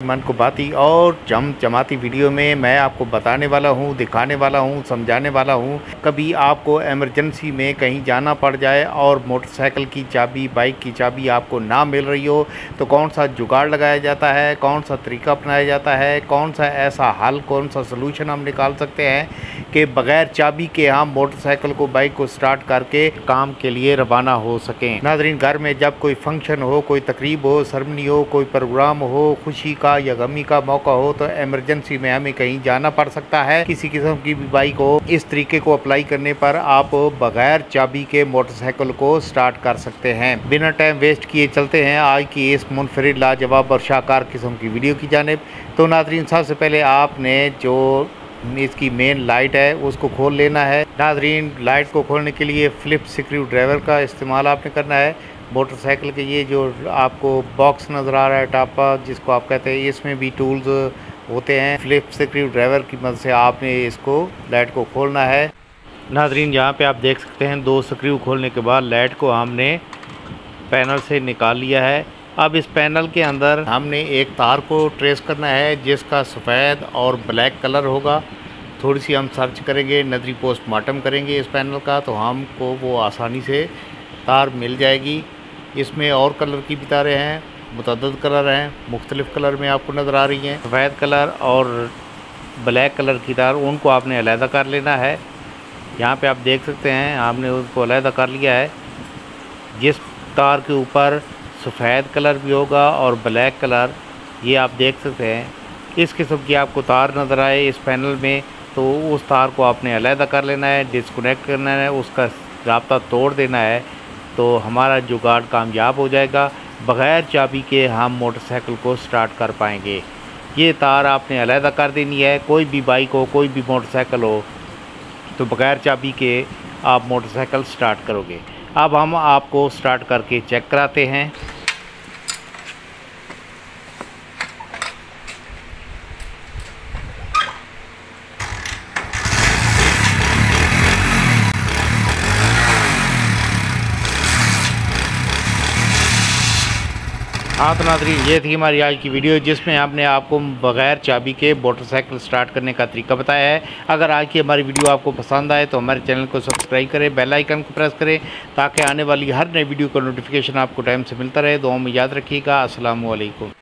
मन को बाती और चम चमाती वीडियो में मैं आपको बताने वाला हूँ, दिखाने वाला हूँ, समझाने वाला हूँ। कभी आपको इमरजेंसी में कहीं जाना पड़ जाए और मोटरसाइकिल की चाबी बाइक की चाबी आपको ना मिल रही हो तो कौन सा जुगाड़ लगाया जाता है, कौन सा तरीका अपनाया जाता है, कौन सा ऐसा हल, कौन सा सोलूशन हम निकाल सकते हैं कि बग़ैर चाबी के हम मोटरसाइकिल को बाइक को स्टार्ट करके काम के लिए रवाना हो सकें। नाजरीन, घर में जब कोई फ़ंक्शन हो, कोई तकरीब हो सरमनी हो, कोई प्रोग्राम हो, खुशी का या गमी का मौका हो तो इमरजेंसी में हमें कहीं जाना पड़ सकता है। किसी किस्म की भी बाइक हो, इस तरीके को अप्लाई करने पर आप बगैर चाबी के मोटरसाइकिल को स्टार्ट कर सकते हैं। बिना टाइम वेस्ट किए चलते हैं आज की इस मुनफरद लाजवाब और शाकार किस्म की वीडियो की जानब। तो नाजरीन, सबसे पहले आपने जो इसकी मेन लाइट है, उसको खोल लेना है। नाजरीन लाइट को खोलने के लिए फ्लिप स्क्रू ड्राइवर का इस्तेमाल आपने करना है। मोटरसाइकिल के ये जो आपको बॉक्स नज़र आ रहा है, टापा, जिसको आप कहते हैं, इसमें भी टूल्स होते हैं। फ्लिप स्क्रू ड्राइवर की मदद से आपने इसको लाइट को खोलना है। नाजरीन, यहाँ पे आप देख सकते हैं, दो स्क्रू खोलने के बाद लाइट को हमने पैनल से निकाल लिया है। अब इस पैनल के अंदर हमने एक तार को ट्रेस करना है, जिसका सफ़ेद और ब्लैक कलर होगा। थोड़ी सी हम सर्च करेंगे नदरी पोस्टमार्टम करेंगे इस पैनल का तो हमको वो आसानी से तार मिल जाएगी। इसमें और कलर की भी तारें हैं मुतद कलर हैं, मुख्तलिफ़ कलर में आपको नज़र आ रही हैं। सफ़ैद कलर और ब्लैक कलर की तार, उनको आपने अलहदा कर लेना है। यहाँ पे आप देख सकते हैं, आपने उसको अलहदा कर लिया है। जिस तार के ऊपर सफ़ेद कलर भी होगा और ब्लैक कलर, ये आप देख सकते हैं। इस किस्म की आपको तार नज़र आए इस पैनल में तो उस तार को आपने अलहदा कर लेना है, डिसकनेक्ट करना है, उसका रबता तोड़ देना है। तो हमारा जुगाड़ कामयाब हो जाएगा। बग़ैर चाबी के हम मोटरसाइकिल को स्टार्ट कर पाएँगे। ये तार आपने अलहदा कर देनी है। कोई भी बाइक हो, कोई भी मोटरसाइकिल हो तो बग़ैर चाबी के आप मोटरसाइकिल स्टार्ट करोगे। अब हम आपको स्टार्ट करके चेक कराते हैं। हाँ तो नाजरीन, ये थी हमारी आज की वीडियो जिसमें आपने आपको बग़ैर चाबी के मोटरसाइकिल स्टार्ट करने का तरीका बताया है। अगर आज की हमारी वीडियो आपको पसंद आए तो हमारे चैनल को सब्सक्राइब करें, बेल आइकन को प्रेस करें, ताकि आने वाली हर नई वीडियो का नोटिफिकेशन आपको टाइम से मिलता रहे। दो में याद रखिएगा। असलकुम